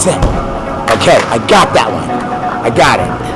That's it. Okay, I got that one. I got it.